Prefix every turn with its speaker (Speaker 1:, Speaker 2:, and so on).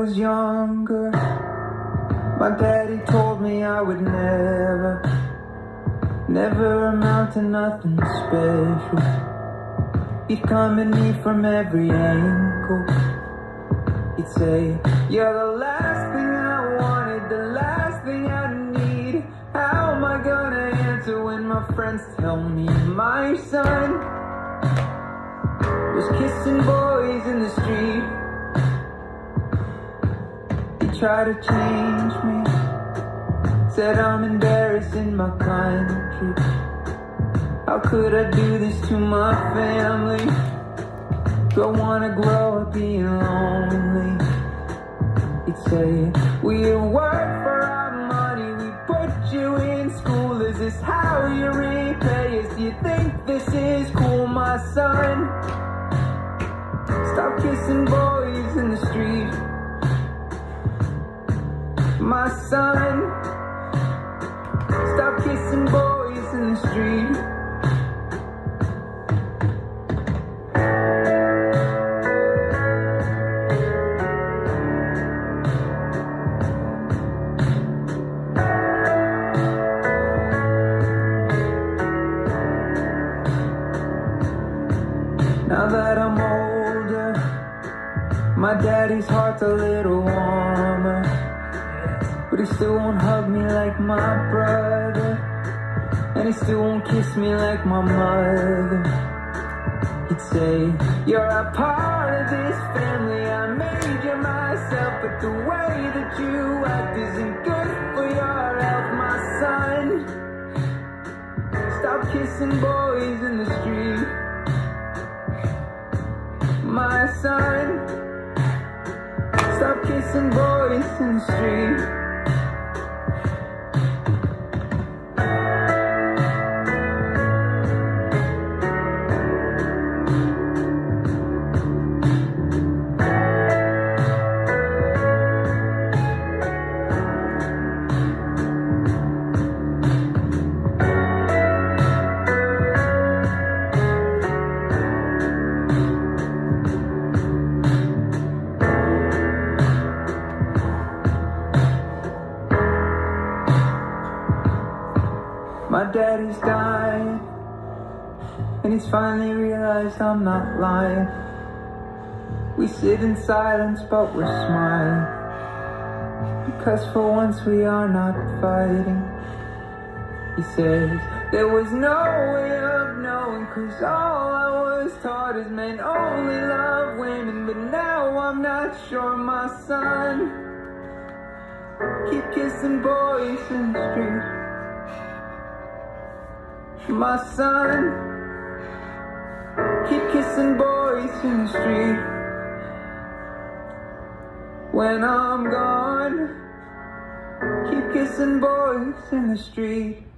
Speaker 1: was younger, my daddy told me I would never, never amount to nothing special. He'd come at me from every angle. He'd say, You're the last thing I wanted, the last thing I need. How am I gonna answer when my friends tell me my son was kissing boys in the street? Tried to change me, said I'm embarrassing my country. How could I do this to my family? Don't wanna grow up being lonely? He'd say, we work for our money, we put you in school. Is this how you repay us? You think this is cool, my son? Stop kissing boys in the street. My son, stop kissing boys in the street. Now that I'm older, my daddy's heart's a little warmer. But he still won't hug me like my brother. And he still won't kiss me like my mother. He'd say, You're a part of this family. I made you myself. But the way that you act isn't good for your health, my son. Stop kissing boys in the street my son. Stop kissing boys in the street. My daddy's died, and he's finally realized I'm not lying. We sit in silence, but we're smiling. Because for once we are not fighting. He says, There was no way of knowing, cause all I was taught is men only love women. But now I'm not sure, my son. Keep kissing boys in the street. My son, keep kissing boys in the street. When I'm gone, keep kissing boys in the street.